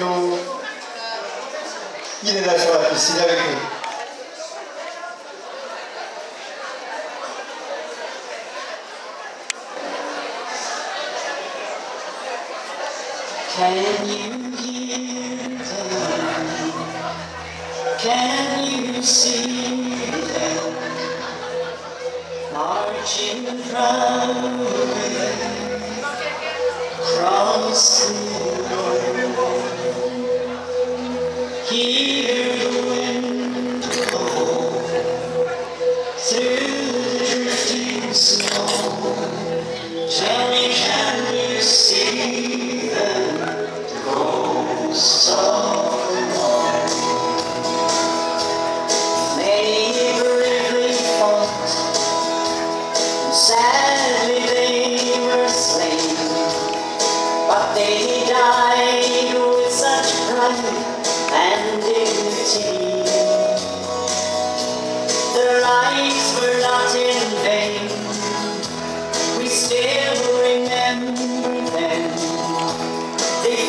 no yine de şarkısıyla bekleyin. Can you hear them? Can you see them? Marching from across the Can you see the ghosts of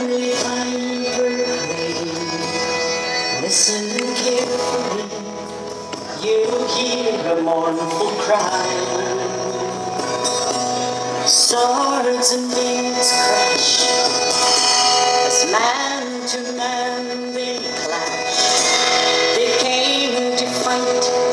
only one birthday. Listen carefully, You hear a mournful cry. Swords and beads crash, as man to man they clash. They came to fight.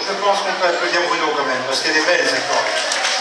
je pense qu'on peut applaudir Bruno quand même, parce qu'elle est belle cette forêt.